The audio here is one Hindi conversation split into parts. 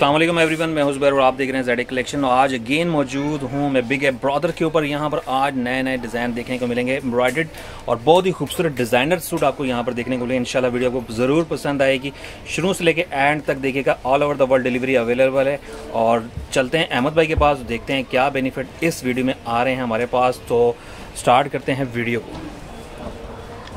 अल्लाम एवरीवन मैं हुसबैर और आप देख रहे हैं जेड कलेक्शन और आज अगेन मौजूद हूँ मैं बिग ए ब्रदर के ऊपर। यहाँ पर आज नए नए डिज़ाइन देखने को मिलेंगे एम्ब्रॉयड और बहुत ही खूबसूरत डिज़ाइनर सूट आपको यहाँ पर देखने को मिलेंगे। इंशाल्लाह वीडियो आपको ज़रूर पसंद आएगी। शुरू से लेकर एंड तक देखिएगा। All over the world delivery available है। और चलते हैं अहमद भाई के पास, देखते हैं क्या बेनिफिट इस वीडियो में आ रहे हैं हमारे पास। तो स्टार्ट करते हैं वीडियो को।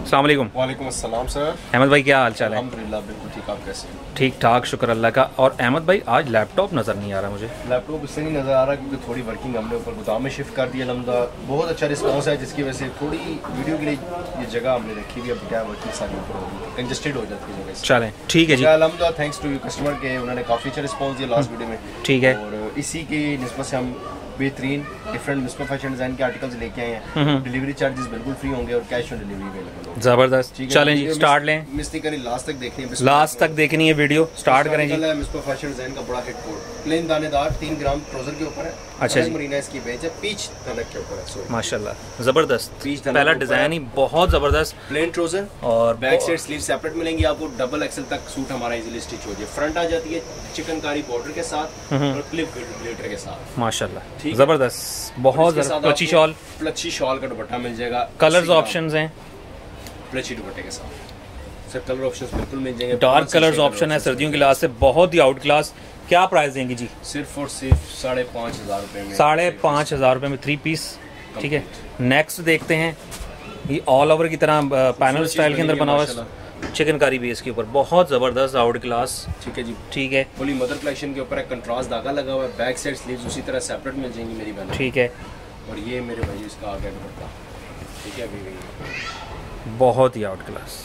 अल्लाम वालेकुम। अस्सलाम सर। अहमद भाई क्या हाल चाल है बिल्कुल ठीक आप कैसे ठीक ठाक शुक्र अल्लाह का। और अहमद भाई आज लैपटॉप नज़र नहीं आ रहा मुझे। लैपटॉप इससे नहीं नज़र आ रहा क्योंकि थोड़ी वर्किंग हमने ऊपर गोदाम में शिफ्ट कर दिया लमदा बहुत अच्छा रिस्पांस है जिसकी वजह से थोड़ी वीडियो के लिए ये जगह हमने रखी हुई अब क्या वर्किंग सारी ऊपर होगी कंजस्टेड हो। जाती है जगह चलें ठीक है जी। अलहमदा थैंक्स टू यू कस्टमर के उन्होंने काफ़ी अच्छा रिस्पॉन्स दिया लास्ट वीडियो में। ठीक है। और इसी की नस्बत से हम बेहतरीन डिफरेंट मिसको फ़ैशन डिज़ाइन के आर्टिकल्स लेके आए हम्म, हैं डिलीवरी चार्जेस बिल्कुल फ्री होंगे और कैश ऑन डिलीवरी अवेलेबल ज़बरदस्त। चलें जी स्टार्ट लें। मिस नहीं करनी लास्ट तक देखनी है लास्ट तक देखनी है वीडियो स्टार्ट करें जी। मिसको फ़ैशन डिज़ाइन का बड़ा हिट कोड प्लेन दानेदार तीन ग्राम ट्राउज़र के ऊपर है। अच्छा जी। मरीना इसकी बेच है पीच धनक के ऊपर है माशाल्लाह ज़बरदस्त। धनक पहला डिज़ाइन ही। बहुत ज़बरदस्त। प्लेन ट्राउज़र और बैक साइड स्लीव सेपरेट मिलेंगी आपको डबल एक्सल तक सूट हमारा इजीली स्टिच हो जाए। फ्रंट आ जाती है चिकनकारी बॉर्डर के साथ हम्म। और क्लिप ग्लिटर के साथ। माशाल्लाह। ज़बरदस्त बहुत प्लची शॉल। प्लची शॉल का दुपट्टा मिल जाएगा। कलर्स ऑप्शंस हैं। प्लची दुपट्टे के साथ। सर कलर ऑप्शंस बिल्कुल मिल जाएँगे। डार्क कलर्स ऑप्शन है सर्दियों के लिहाज से बहुत ही आउट क्लास क्या प्राइस देंगे जी? सिर्फ़ और सिर्फ़ साढ़े पाँच हज़ार रुपए में। साढ़े पाँच हज़ार रुपये में थ्री पीस ठीक है। नेक्स्ट देखते हैं। ये ऑल ओवर की तरह पैनल स्टाइल के अंदर बनी बना है, हुआ चिकनकारी है इसके ऊपर। बहुत ज़बरदस्त आउट क्लास ठीक है जी। ठीक है। फुली मदर कलेक्शन के ऊपर एक कंट्रास्ट धागा लगा हुआ है। बैक साइड स्लीव्स उसी तरह सेपरेट मिल जाएँगी मेरी बहन। ठीक है। और ये मेरे भाई इसका आ गया दुपट्टा। ठीक है अभी बहुत ही आउट क्लास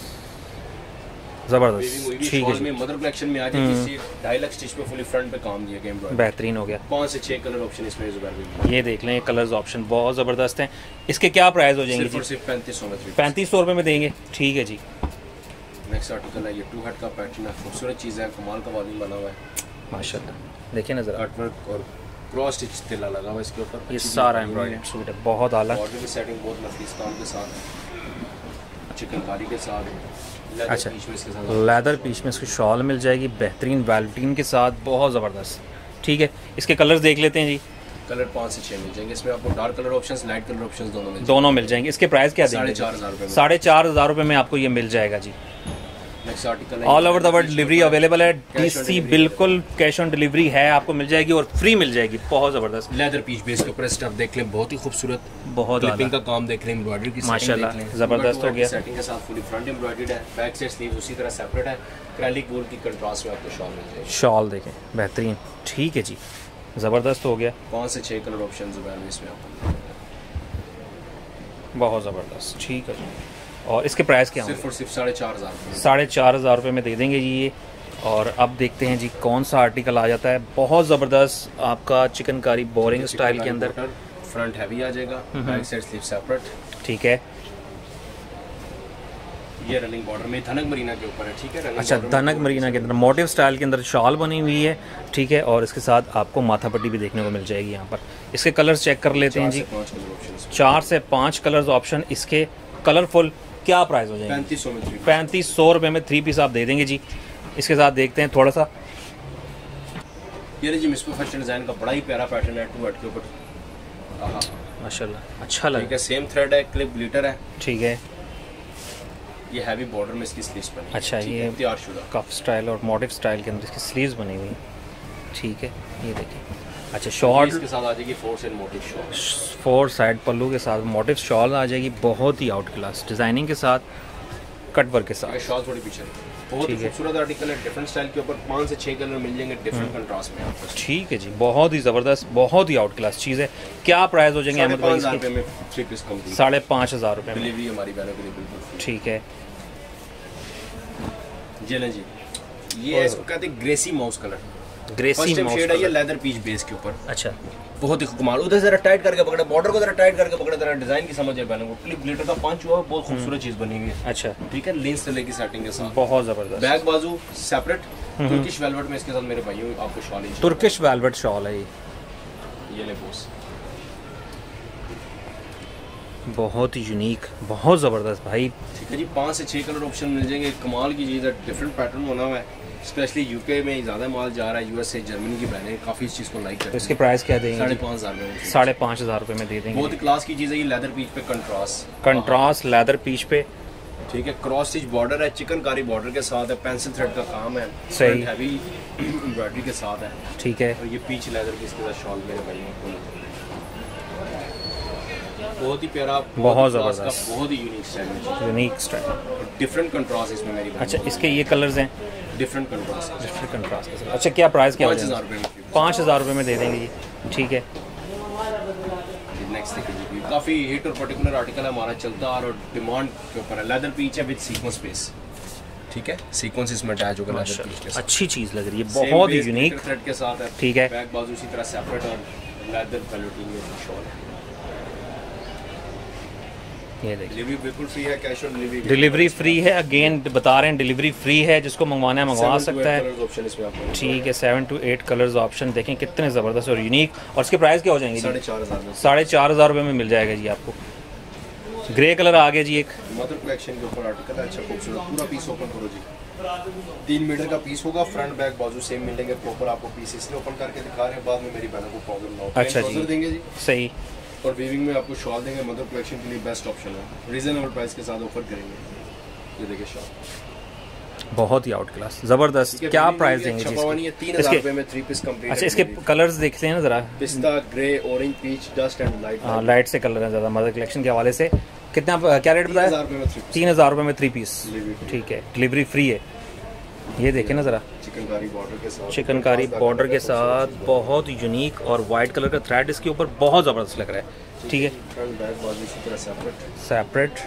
ज़बरदस्त। ठीक है में मदर कलेक्शन में आ जाएगी। इससे ढाई लाख स्टिच पे फुली फ्रंट पे काम दिया गया एम्ब्रॉयडरी बेहतरीन हो गया। पाँच से छह कलर ऑप्शन इसमें जुबैर ये देख लें कलर्स ऑप्शन बहुत ज़बरदस्त हैं। इसके क्या प्राइस हो जाएँगे सिर्फ़ जी? और सिर्फ़ पैंतीस सौ में थ्री पैंतीस सौ रुपये में देंगे। ठीक है जी। नेक्स्ट आर्टिकल है ये टू हट का पैटर्न है खूबसूरत चीज़ है कमाल का वॉल्यूम बना हुआ है। माशाल्लाह। देखिए ना ज़रा कट वर्क और क्रॉस स्टिच तिला लगा हुआ है इसके ऊपर। ये सारा एम्ब्रॉयडरी। सूट है। बहुत आला। बॉर्डर की सेटिंग बहुत नफीस काम के साथ। चिकनकारी के साथ अच्छा। लेदर पीस में इसकी शॉल मिल जाएगी बेहतरीन वेल्टीन के साथ बहुत ज़बरदस्त। ठीक है इसके कलर्स देख लेते हैं जी। कलर पाँच से छः मिल जाएँगे इसमें आपको dark colour options light colour options दोनों मिल दोनों मिल जाएँगे इसके प्राइस क्या साढ़े चार हज़ार रुपये में। साढ़े चार हज़ार रुपये में आपको ये मिल जाएगा जी। All over the world delivery available है। डीसी बिल्कुल कैश ऑन डिलीवरी है आपको मिल जाएगी और फ्री मिल जाएगी। बहुत ज़बरदस्त। लेदर पीस बेस के ऊपर स्टफ़ देख लें बहुत ही खूबसूरत बहुत क्लिपिंग का काम देख लें एम्ब्रॉयडरी की माशाल्लाह। ज़बरदस्त हो गया। सेटिंग के साथ फुली फ्रंट एम्ब्रॉयडर्ड है बैक साइड स्लीव उसी तरह सेपरेट है। क्रैलिक वूल की कंट्रास्ट में आपको शॉल मिल जाएगी। शॉल देखें बेहतरीन। ठीक है जी ज़बरदस्त हो गया। पाँच से छः कलर ऑप्शन जुबैर में इसमें आपको? बहुत ज़बरदस्त। ठीक है जी। और इसके प्राइस क्या सिर्फ़ और सिर्फ़ साढ़े चार हज़ार साढ़े चार हज़ार रुपये में दे देंगे जी ये। और अब देखते हैं जी कौन सा आर्टिकल आ जाता है। बहुत ज़बरदस्त आपका चिकनकारी बोरिंग स्टाइल के अंदर। फ्रंट हैवी आ जाएगा बैक साइड स्लीव सेपरेट ठीक है। ये रनिंग बॉर्डर में धनक मरीना के ऊपर है ठीक है? अच्छा धनक मरीना के अंदर। मोटिव स्टाइल के अंदर शॉल बनी हुई है ठीक है? और इसके साथ आपको माथा पट्टी भी देखने को मिल जाएगी यहाँ पर। इसके कलर्स चेक कर लेते हैं जी। चार से पाँच कलर्स ऑप्शन इसके कलरफुल क्या प्राइस हो जाएँगे? पैंतीस सौ में पैंतीस सौ रुपये में थ्री पीस आप दे देंगे जी। इसके साथ देखते हैं थोड़ा सा। ये जी मिसको फ़ैशन डिज़ाइन का बड़ा ही प्यारा पैटर्न है टू हट के ऊपर। माशाल्लाह। अच्छा ठीक लगा है सेम थ्रेड है क्लिप ग्लिटर है। ठीक है। ये हैवी बॉर्डर में इसकी स्लीव्स बनी अच्छा, ये- तैयार शुदा। कफ स्टाइल और मोटिव स्टाइल के अंदर इसकी स्लीव्स बनी हुई ठीक है ये देखिए। अच्छा शॉर्ट इसके साथ आ जाएगी force and motif short four side पल्लू के साथ मोटिव शॉल आ जाएगी बहुत ही आउट क्लास डिज़ाइनिंग के साथ कट वर्क के साथ. शॉल थोड़ी पीछे बहुत ही ठीक है। खूबसूरत आर्टिकल है डिफरेंट स्टाइल के ऊपर पाँच से छह कलर मिल जाएँगे डिफरेंट कंट्रास्ट में आपको। ठीक है जी बहुत ही ज़बरदस्त बहुत ही आउट क्लास चीज़ है। क्या प्राइस हो जाएँगे साढ़े अहमद भाई साढ़े पाँच हज़ार रुपये डिलीवरी हमारी बहनों के लिए बिल्कुल ठीक है। जी जी। ये इसको कहते हैं greyish mouse colour greyish shade है ये लेदर पीच बेस के ऊपर। अच्छा। बहुत ही कमाल। उधर जरा टाइट करके पकड़े बॉर्डर को जरा टाइट करके पकड़े जरा डिज़ाइन की समझ है पहले वो। क्लिप ग्लिटर का पंच हुआ बहुत खूबसूरत चीज़ बनी हुई है। अच्छा। ठीक है लेंस से लेके सेटिंग के साथ बहुत ज़बरदस्त। बैक बाजू सेपरेट तुर्किश वेलवेट में इसके साथ मेरे भाइयों आपको शॉल तुर्किश वेलवेट शॉल है ये। ये ले बोस बहुत ही यूनिक बहुत ज़बरदस्त भाई। ठीक है जी पाँच से छह कलर ऑप्शन मिल जाएँगे। कमाल की चीज़ है डिफरेंट पैटर्न बना हुआ है। स्पेशली यूके में ज़्यादा माल जा रहा है यूएस से जर्मनी की ब्रांडें काफ़ी इस चीज़ को लाइक तो करते इसके प्राइस क्या देंगे साढ़े पाँच हज़ार में साढ़े पाँच हज़ार रुपये में दे देंगे। बहुत क्लास की चीज़ है ये लेदर पीच पे कंट्रास्ट कंट्रास्ट लेदर पीच पे। ठीक है क्रॉस स्टिच बॉर्डर है चिकनकारी बॉर्डर के साथ है पेंसिल थ्रेड का काम है। सही। हैवी एम्ब्रॉयडरी के साथ है। ठीक है। और ये पीच लेदर की इसके साथ शॉल मेरे भाई बहुत ही प्यारा बहुत का, ज़बरदस्त। बहुत ही unique style unique style different contrast इसमें मेरी अच्छा इसके ये कलर्स हैं? डिफरेंट कंट्रास्ट डिफरेंट कंट्रास्ट अच्छा क्या प्राइस क्या हो पाँच हज़ार रुपये में पाँच हज़ार रुपये में दे देंगे जी। ठीक है। काफ़ी हिट और पर्टिकुलर आर्टिकल है हमारा चलता और डिमांड के ऊपर है। लेदर पीच है विद सीक्वेंस पेस ठीक है? सीक्वेंस इसमें अटैच होगा लेदर पीच के साथ। अच्छी चीज़ लग रही है बहुत ही यूनिक थ्रेड के साथ है। ठीक है। बैक बाजू इसी तरह सेपरेट और लेदर वेलोटिंग में शॉल है। ये डिलीवरी बिल्कुल फ्री है cash on delivery delivery free है। अगेन बता रहे हैं डिलीवरी फ्री है जिसको मंगवाना है मंगवा सकता है। ठीक है seven two eight colours option देखें कितने ज़बरदस्त और यूनिक और इसके प्राइस क्या हो जाएँगे साढ़े चार हज़ार साढ़े चार हज़ार रुपये में मिल जाएगा जी आपको। ग्रे कलर आ गया जी एक। मदर कलेक्शन के ऊपर आर्टिकल है अच्छा खूबसूरत पूरा पीस ओपन करो जी। तीन मीटर का पीस होगा फ्रंट बैक बाजू सेम मिलेंगे प्रॉपर आपको पीस इसलिए ओपन करके दिखा रहे हैं बाद में मेरी बहनों को प्रॉब्लम ना हो। अच्छा जी। देंगे जी। सही। और वीविंग में आपको शॉल देंगे मदर कलेक्शन के लिए बेस्ट ऑप्शन है। रीजनेबल प्राइस के साथ ऑफ़र करेंगे। ये देखिए शॉल बहुत ही आउट क्लास ज़बरदस्त क्या प्राइस देंगे जी इसके? तीन हज़ार इसके में थ्री पीस कंप्लीट अच्छा इसके कलर्स देखते हैं ना ज़रा। पिस्ता grey orange peach dust and light हाँ लाइट से कलर है ज़्यादा। मदर कलेक्शन के हवाले से। कितना क्या रेट बताया? हज़ार तीन हज़ार रुपये में थ्री पीस ठीक है डिलीवरी फ्री है। ये देखें ना ज़रा। चिकनकारी बॉर्डर के साथ। चिकनकारी बॉर्डर के साथ बहुत यूनिक और वाइट कलर का थ्रेड इसके ऊपर बहुत ज़बरदस्त लग रहा है। ठीक है। सेपरेट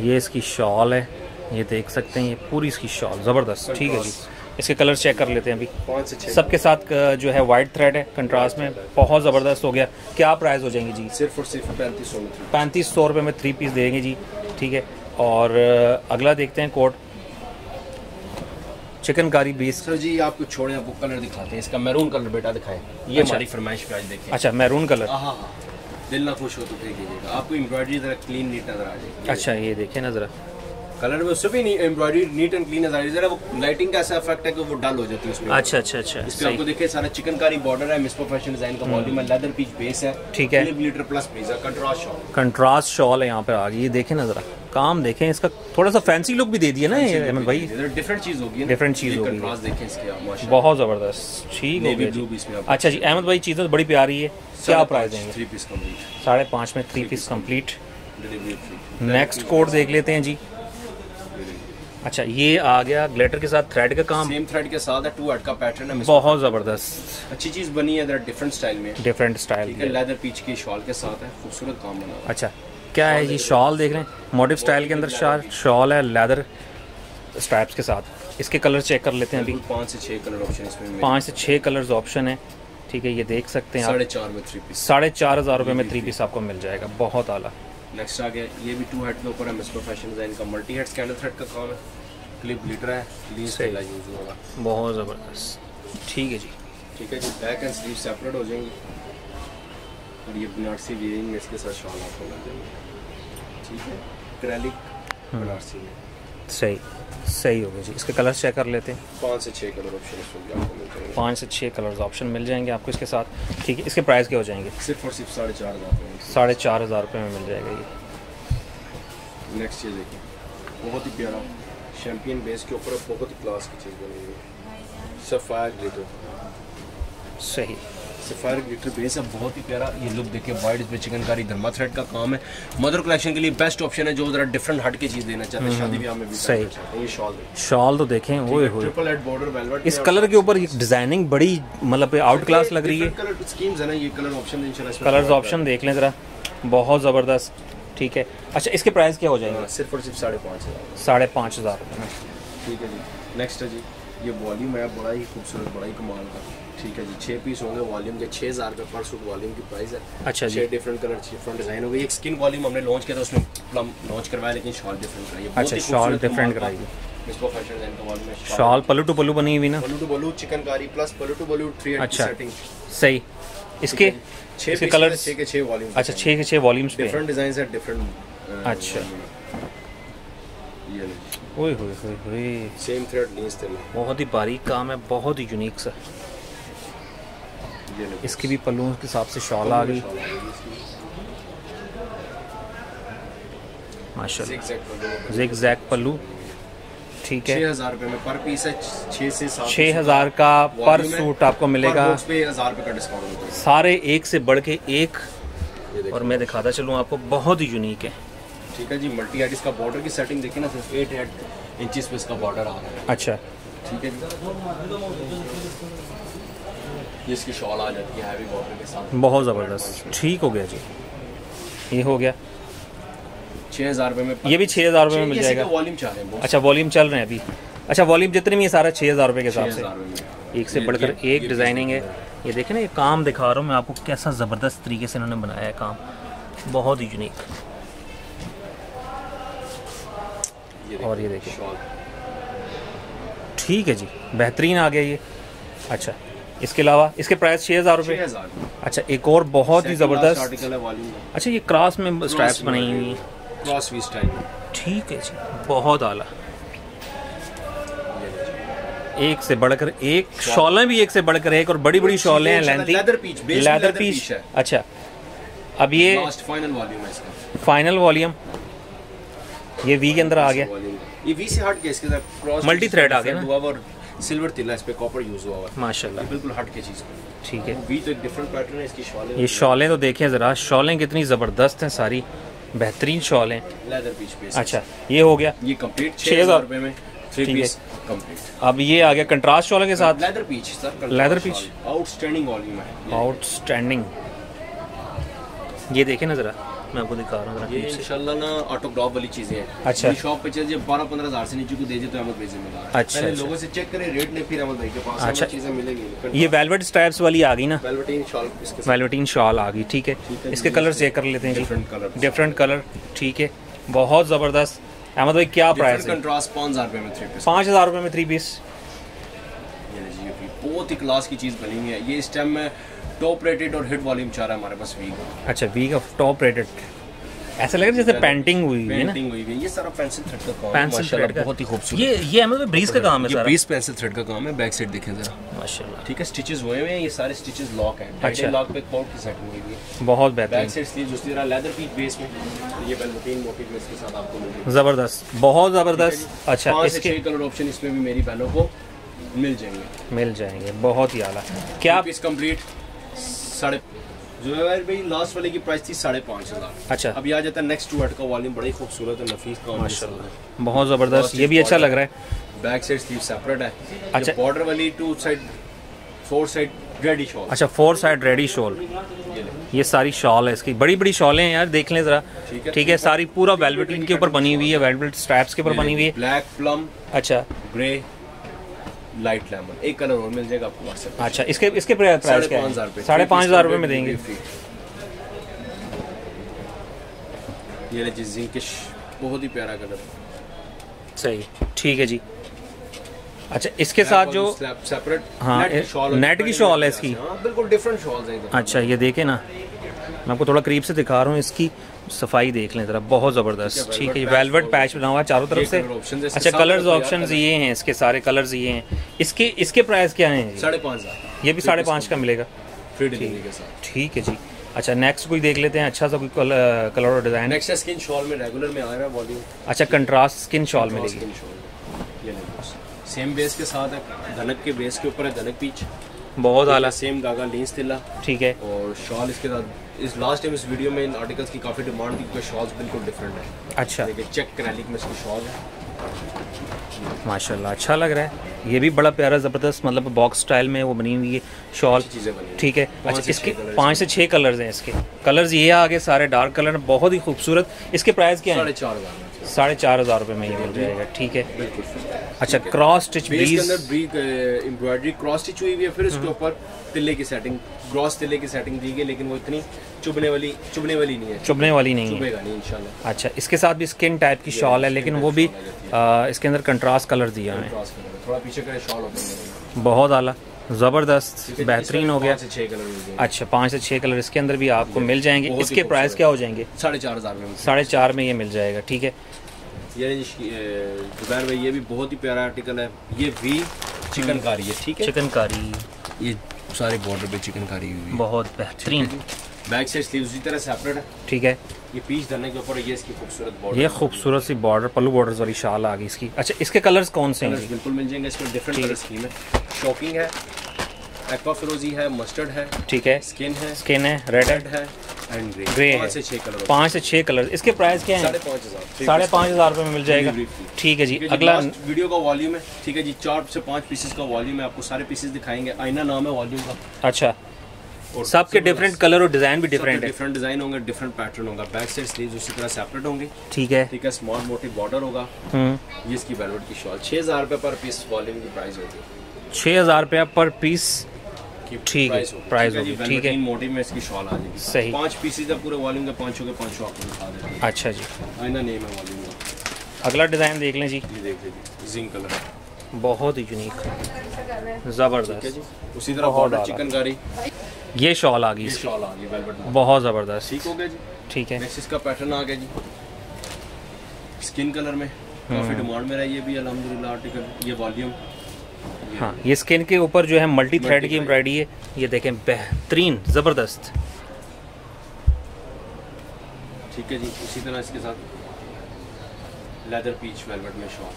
ये इसकी शॉल है। ये देख सकते हैं ये पूरी इसकी शॉल ज़बरदस्त। ठीक है जी। इसके कलर चेक कर लेते हैं अभी। सबके साथ जो है वाइट थ्रेड है। कंट्रास्ट में बहुत ज़बरदस्त हो गया। क्या प्राइस हो जाएँगे जी? सिर्फ़ और सिर्फ़ पैंतीस सौ पैंतीस सौ रुपये में थ्री पीस देंगे जी। ठीक है। और अगला देखते हैं कोट चिकनकारी बीस सर जी आपको छोड़े आपको कलर दिखाते हैं। इसका मैरून कलर बेटा दिखाए। ये अच्छा। हमारी फरमाइश पे आज देखें। अच्छा मैरून कलर हाँ हाँ दिल ना खुश हो तो देख लीजिएगा आपको एम्ब्रॉयडरी जरा क्लीन नीट नज़र आ जाएगी। अच्छा ये देखें ना ज़रा। कलर में उससे भी नहीं एम्ब्रॉयडरी नीट एंड क्लीन नज़र है जरा वो लाइटिंग का ऐसा इफ़ेक्ट है कि वो डल हो जाती है उसमें। अच्छा अच्छा अच्छा इस पे आपको देखिए सारा चिकनकारी बॉर्डर है मिस प्रोफेशनल डिज़ाइन का वॉल्यूम है लेदर पीच बेस है ठीक है। Glitter plus blazer contrast shawl contrast shawl है यहाँ पे आ गई ये देखें ना ज़रा। काम देखें इसका थोड़ा सा फैंसी लुक भी दे दिया ना ये भाई। डिफरेंट चीज़ होगी Different चीज़ होगी। इसके बहुत ज़बरदस्त। ठीक हो अच्छा जी अहमद भाई चीज़ें बड़ी प्यारी है। क्या प्राइस देंगे? थ्री पीस कंप्लीट साढ़े पाँच में three piece complete next code देख लेते हैं जी। अच्छा ये आ गया ग्लेटर के साथ थ्रेड का काम? सेम थ्रेड के साथ है टू हट का पैटर्न है बहुत ज़बरदस्त। अच्छी चीज़ बनी है डिफरेंट स्टाइल में। डिफरेंट स्टाइल ठीक है लेदर पीच की शॉल के साथ है खूबसूरत काम बना। अच्छा क्या है ये शॉल देख रहे हैं? मोटिव स्टाइल के अंदर शाल शॉल है लेदर स्ट्रैप्स के साथ। इसके कलर चेक कर लेते हैं अभी। पाँच से छह कलर ऑप्शन इसमें। पाँच से छः कलर्स ऑप्शन है। ठीक है ये देख सकते हैं साढ़े चार में थ्री पीस साढ़े चार हज़ार रुपये में थ्री पीस आपको मिल जाएगा। बहुत आला। नेक्स्ट आ गया ये भी टू हेड के ऊपर है मिस प्रोफेशन डिज़ाइन का मल्टी हेड स्कैंडल थ्रेड का काम है। क्लिप लीटर है लीज सेला यूज़ होगा बहुत ज़बरदस्त। ठीक है जी। ठीक है जी बैक एंड स्लीव सेपरेट हो जाएँगे। और ये बनारसी वीविंग में इसके साथ शॉल आपको मिल जाएँगे ठीक है? क्रैलिक बनारसी में। सही सही हो गया जी। इसके कलर्स चेक कर लेते हैं। पाँच से छः कलर ऑप्शन पाँच से छः कलर्स ऑप्शन मिल जाएँगे आपको इसके साथ। ठीक है इसके प्राइस क्या हो जाएँगे? सिर्फ़ और सिर्फ़ साढ़े चार हज़ार साढ़े चार हज़ार रुपये में मिल जाएगा ये। नेक्स्ट चीज़ देखिए। बहुत ही प्यारा चैम्पियन बेस के ऊपर बहुत ही क्लास की चीज़ बनी हुई है। सफ़ायर सही। सफ़ायर ग्लिटर बेस है बहुत ही प्यारा ये लुक देखिए वाइट इसमें चिकनकारी धर्मा थ्रेड का काम है। मदर कलेक्शन के लिए बेस्ट ऑप्शन है जो जरा डिफरेंट हट के चीज़ देना चाहते हैं। शादी ब्याह में भी सही। हैं। ये शॉल शॉल तो देखें होए। ट्रिपल हेड बॉर्डर वेलवेट इस कलर के ऊपर डिज़ाइनिंग बड़ी मतलब आउट क्लास लग रही है। कलर स्कीम्स है ना ये कलर ऑप्शन इंशाल्लाह कलर्स ऑप्शन देख लें ज़रा। बहुत ज़बरदस्त ठीक है। अच्छा इसके प्राइस क्या हो जाएँगे? सिर्फ़ और सिर्फ़ साढ़े पाँच हज़ार। साढ़े पाँच हज़ार। ठीक है जी। नेक्स्ट है जी ये वॉल्यूम है बड़ा ही खूबसूरत बड़ा ही कमाल का। ठीक है जी छः पीस होंगे वॉल्यूम के छः हज़ार रुपये पर सूट वॉल्यूम की प्राइस है। अच्छा छः डिफरेंट कलर डिफरेंट डिज़ाइन हो गई एक स्किन वॉल्यूम हमने लॉन्च किया था उसमें प्लम लॉन्च करवाया लेकिन शॉल डिफरेंट कराई बहुत अच्छा, ही shawl खूबसूरत different कमाल कराई का है। इसको फ़ैशन डिज़ाइन का वॉल्यूम है शॉल पल्लू टू पल्लू बनी हुई ना? बलू टू बलू चिकनकारी प्लस बलू टू बलू थ्री अच्छा। सही। इसके छः कलर छः के छः वॉल्यूम अच्छा छः के छः वॉल्यूम्स डिफरेंट डिज़ाइन है डिफरेंट अच्छा। ओए होए होए होए। सेम थ्रेड बहुत ही बारीक काम है बहुत ही यूनिक सा। इसकी भी पल्लू के हिसाब से शॉल आ गई। माशाल्लाह। पल्लू। जिग जैक पल्लू ठीक है छः हज़ार का पर सूट आपको मिलेगा। सारे एक से बढ़ के एक। और मैं दिखाता चलूँ आपको बहुत ही यूनिक है। ठीक है जी मल्टी हेड इसका बॉर्डर की सेटिंग देखिए ना सिर्फ़ एट हेड इंचज पे इसका बॉर्डर आ रहा है। अच्छा। ठीक है जी ये इसकी शॉल आ जाती है हैवी बॉर्डर के साथ बहुत ज़बरदस्त। ठीक हो गया जी। ये हो गया। छः हज़ार रुपये में ये भी छः हज़ार रुपये में मिल जाएगा। वॉल्यूम चाह रहे हैं अच्छा वॉल्यूम चल रहे हैं अभी। अच्छा वॉल्यूम जितने भी है सारा छः हज़ार रुपये के हिसाब से। एक से बढ़कर एक डिज़ाइनिंग है। ये देखें ना ये काम दिखा रहा हूँ मैं आपको कैसा ज़बरदस्त तरीके से इन्होंने बनाया है काम। बहुत ही यूनिक और ये देखिए ठीक है जी बेहतरीन आ गया ये। अच्छा इसके अलावा इसके प्राइस छः हज़ार छः रुपये अच्छा एक और बहुत ही ज़बरदस्त। आर्टिकल है वॉल्यूम अच्छा ये क्रॉस में स्ट्रैप्स बनाई हुई हैं। क्रॉस वी स्टाइल ठीक है जी बहुत आला। एक से बढ़कर एक शॉलें भी एक से बढ़कर एक और बड़ी बड़ी शॉलें हैं लेंथी लेदर पीस piece है। अच्छा अब ये फाइनल वॉल्यूम है इसका। फाइनल वॉल्यूम ये वी के अंदर आ गया। ये वी से हट के इसके साथ क्रॉस Multi thread आ गया ना? सिल्वर तिल्ला इस पे कॉपर यूज़ हुआ हुआ है माशाल्लाह। बिल्कुल हट के चीज़ ठीक है। वी तो एक डिफरेंट पैटर्न है इसकी शॉल ये शॉलें तो देखें ज़रा शॉलें कितनी ज़बरदस्त हैं सारी। बेहतरीन शॉलें। लेदर पीच पे अच्छा ये हो गया। ये कंप्लीट छः 6000 हज़ार रुपए में ठीक है। अब ये आ गया कंट्रास्ट शॉल के साथ। Leather peach sir Leather peach। Outstanding volume है। आउटस्टैंडिंग ये देखें ना ज़रा। मैं आपको दिखा रहा हूँ ये इंशाल्लाह ना ऑटोग्राफ वाली चीज़ें हैं। अच्छा। ये शॉप पे चलिए बारह पंद्रह हज़ार से नीचे को दे तो अहमद भाई जिम्मेदार अच्छा, पहले अच्छा। लोगों से चेक करें रेट ले फिर अहमद भाई के पास अच्छा। चीज़ें मिलेंगी। ये वेलवेट स्ट्रैप्स वाली आ गई ना? वेलवेटीन शॉल वेलवेटीन शॉल आ गई ठीक है। इसके कलर चेक कर लेते हैं जी। डिफरेंट कलर डिफरेंट कलर ठीक है। बहुत ज़बरदस्त। अहमद भाई क्या प्राइस है? पाँच हज़ार रुपये में थ्री पीस बहुत ही क्लास की चीज़ बनी हुई है। ये इस टाइम में टॉप रेटेड और हिट वॉल्यूम चाह रहा है हमारे पास वी का। अच्छा वी का टॉप रेटेड ऐसा लग रहा है जैसे पेंटिंग हुई है ना? पेंटिंग हुई है। ये सारा पेंसिल थ्रेड का काम है पेंसिल माशाल्लाह, थ्रेड का। बहुत ही खूबसूरत। ये ये अहमद भाई ब्रीज का काम है ये सारा। बीस पेंसिल थ्रेड का काम है बैक साइड देखें जरा। माशाल्लाह। ठीक है स्टिचेस हुए हुए हैं ये सारे स्टिचेस लॉक हैं। अच्छा। लॉक पे कोट की सेटिंग हुई हुई है। बहुत बैक साइड स्लीव्स उसी तरह लेदर पीस बेस में ये वेलवेटीन मोटिव में इसके साथ आपको मिलेगी। ज़बरदस्त बहुत ज़बरदस्त। अच्छा इसके कलर ऑप्शन इसमें भी मेरी बहनों को मिल जाएँगे। मिल जाएँगे बहुत ही आला। क्या पीस कंप्लीट साढ़े जुबैर भाई लास्ट वाले की प्राइस थी साढ़े पाँच हज़ार। अच्छा। अभी आ जाता है नेक्स्ट टू का वॉल्यूम बड़ा ही खूबसूरत है नफीस का माशाल्लाह। बहुत ज़बरदस्त। ये भी अच्छा लग रहा है। बैक साइड स्लीव सेपरेट है। अच्छा। बॉर्डर वाली two side four side ready shawl अच्छा फोर साइड रेडी शॉल ये सारी शॉल है इसकी। बड़ी बड़ी शॉलें हैं यार देख लें ज़रा। ठीक है। ठीक है सारी पूरा वेलवेटिन के ऊपर बनी हुई है वेलवेट स्ट्रैप्स के ऊपर बनी हुई है। ब्लैक प्लम अच्छा। ग्रे लाइट लेमन एक कलर और मिल जाएगा आपको व्हाट्सएप अच्छा इसके इसके प्राइस क्या है? साढ़े पाँच हज़ार रुपये में देंगे। ये लीजिए जिंकिश बहुत ही प्यारा कलर। सही ठीक है जी। अच्छा इसके साथ जो सेपरेट हाँ, नेट की shawl है इसकी। बिल्कुल डिफरेंट शॉल्स हैं अच्छा ये देखें ना। मैं आपको थोड़ा करीब से दिखा रहा हूँ इसकी। सफ़ाई देख लें ज़रा बहुत ज़बरदस्त। ठीक है, वेलवेट पैच बना हुआ है चारों तरफ़ से। अच्छा कलर्स करना ये हैं इसके सारे कलर्स ये हैं। इसके इसके प्राइस क्या हैं? साढ़े पाँच ये भी साढ़े पाँच का मिलेगा। फ्री डिलीवरी के साथ। ठीक है जी। अच्छा नेक्स्ट कोई देख लेते हैं अच्छा सा कोई कलर और डिज़ाइन नेक्स्ट स्किन शॉल में रेगुलर में आ रहा है वॉल्यूम अच्छा कंट्रास्ट स्किन शॉल मिलेगी सेम बेस के साथ है धनक के बेस के ऊपर है धनक पीच बहुत आला। सेम गागा लींस तिल्ला ठीक है। और शॉल इसके साथ इस लास्ट टाइम इस वीडियो में इन आर्टिकल्स की काफ़ी डिमांड थी क्योंकि शॉल्स बिल्कुल डिफरेंट है। अच्छा। देखिए चेक क्रैलिक में इसकी शॉल है। माशाल्लाह अच्छा लग रहा है। ये भी बड़ा प्यारा ज़बरदस्त मतलब बॉक्स स्टाइल में वो बनी हुई है शॉल। ठीक है। अच्छा इसके पाँच से छः कलर्स हैं इसके। कलर्स ये आगे सारे डार्क कलर हैं बहुत ही खूबसूरत। इसके प्राइस क्या है? साढ़े चार हज़ार रुपये में ये मिल जाएगा। ठीक है। बिल्कुल। अच्छा क्रॉस स्टिच बेस के अंदर ब्रीक एम्ब्रॉयडरी क्रॉस स्टिच हुई हुई है फिर उसके ऊपर तिल्ले की सेटिंग ग्रॉस तिल्ले की सेटिंग दी गई लेकिन वो इतनी चुभने वाली चुभने वाली नहीं है। चुभने वाली नहीं है। चुभेगा नहीं इंशाल्लाह अच्छा इसके साथ भी स्किन टाइप की शॉल है लेकिन वो भी इसके अंदर कंट्रास्ट कलर दिया है। थोड़ा पीछे करे शॉल ओपन बहुत आला ज़बरदस्त बेहतरीन हो गया। से छः कलर अच्छा पाँच से छः कलर इसके अंदर भी आपको मिल जाएँगे। इसके प्राइस क्या हो जाएँगे? साढ़े चार हज़ार में। साढ़े चार में ये मिल जाएगा ठीक है। ये जुबैर भाई ये भी बहुत ही प्यारा आर्टिकल है। ये भी चिकन कारी है ठीक है? चिकन कारी ये सारे बॉर्डर पे चिकन कारी हुई है। बहुत बेहतरीन। बैक साइड स्लीव उसी तरह सेपरेट है। ठीक है। ये पीस धरने के ऊपर ये इसकी खूबसूरत बॉर्डर ये खूबसूरत सी बॉर्डर पल्लू बॉर्डर वाली शाल आ गई इसकी। अच्छा इसके कलर्स कौन से हैं बिल्कुल मिल जाएँगे इसमें डिफरेंट कलर स्कीम है। शॉकिंग है एक्वा फिरोजी है मस्टर्ड है ठीक है। स्किन है स्किन है रेड है। एंड ग्रे ग्रे है। पाँच से छह कलर पाँच से छः कलर। इसके प्राइस क्या है? साढ़े पाँच हज़ार। रुपये में मिल जाएगा। ठीक है जी अगला वीडियो का वॉल्यूम है। ठीक है जी चार से पाँच पीसेस का वॉल्यूम है। आपको सारे पीसेस दिखाएँगे। आईना नाम है वॉल्यूम का। अच्छा। और सबके डिफरेंट कलर और डिज़ाइन भी डिफरेंट है। डिफरेंट डिज़ाइन होंगे डिफरेंट पैटर्न होगा। बैक साइड स्लीव्स उसी तरह सेपरेट होंगे। ठीक है। ठीक है स्मॉल मोटी बॉर्डर होगा। हम्म। ये इसकी वेलवेट की शॉल छः हज़ार रुपये पर पीस वॉल्यूम की प्राइस होगी। छः हज़ार रुपया पर पीस की ठीक है, price होगी। ठीक है मोटी में इसकी शॉल आ जाएगी। सही। पाँच पीसेस है पूरे वॉल्यूम के पाँचों के पाँचों आपको दिखा देते हैं। अच्छा जी। आईना नेम है वॉल्यूम का। अगला डिज़ाइन देख लें जी। ये देख लीजिए। जिंक कलर बहुत ही यूनिक ज़बरदस्त। उसी तरह बॉर्डर आला। चिकन कारी ये शॉल आ गई। शॉल आ गई वेलवेट बहुत ज़बरदस्त। ठीक हो गया जी। ठीक है। नेक्स्ट इसका पैटर्न आ गया जी। स्किन कलर में। काफ़ी डिमांड में रहा है ये भी अल्हम्दुलिल्लाह आर्टिकल ये वॉल्यूम हाँ ये स्किन के ऊपर जो है मल्टी थ्रेड की एम्ब्रॉयडरी है। ये देखें बेहतरीन ज़बरदस्त। ठीक है जी उसी तरह इसके साथ लेदर पीच वेलवेट में शॉल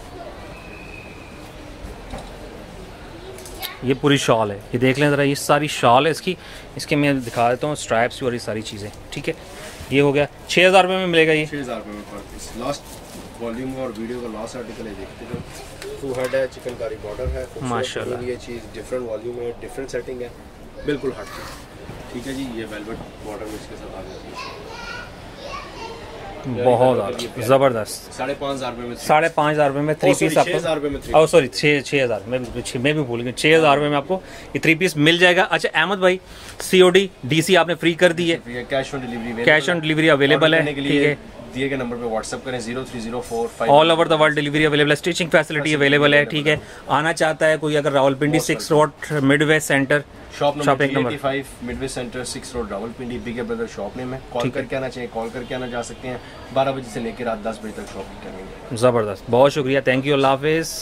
ये पूरी शॉल है। ये देख लें ज़रा ये सारी शॉल है इसकी। इसके मैं दिखा देता हूँ स्ट्राइप्स और ये सारी चीज़ें। ठीक है? ये हो गया छः हज़ार रुपये में मिलेगा ये। छः हज़ार रुपये में लास्ट वॉल्यूम और वीडियो का लास्ट आर्टिकल है देखते जो टू हेड है चिकन कारी बॉर्डर है माशाल्लाह। ये चीज़ डिफरेंट वॉल्यूम है डिफरेंट सेटिंग है बिल्कुल हट ठीक है जी ये वेलवेट बॉर्डर में इसके साथ आ है बहुत। ज़बरदस्त। साढ़े पाँच हज़ार रुपये में साढ़े पाँच हज़ार रुपये में थ्री Oh, पीस आपको। हज़ार थ्री सॉरी छः छः हज़ार। मैं मैं भी भूल गया। छः हज़ार रुपये में आपको ये थ्री पीस मिल जाएगा। अच्छा अहमद भाई सी ओ डी डी सी आपने फ्री कर दी है। Cash on delivery cash on delivery available है। ठीक है। दिए गए नंबर पे व्हाट्सअप करें zero three zero four five all over the world delivery available है स्टिचिंग फैसिलिटी अवेलेबल है ठीक है? आना चाहता है कोई अगर Rawalpindi six road mid west centre shop number number. 85 midway centre six road Rawalpindi big brother shop name है। कॉल करके आना चाहिए कॉल करके आना जा सकते हैं। 12 बजे से लेकर रात 10 बजे तक शॉपिंग करेंगे। ज़बरदस्त। बहुत शुक्रिया। थैंक यू अल्लाह हाफिज़।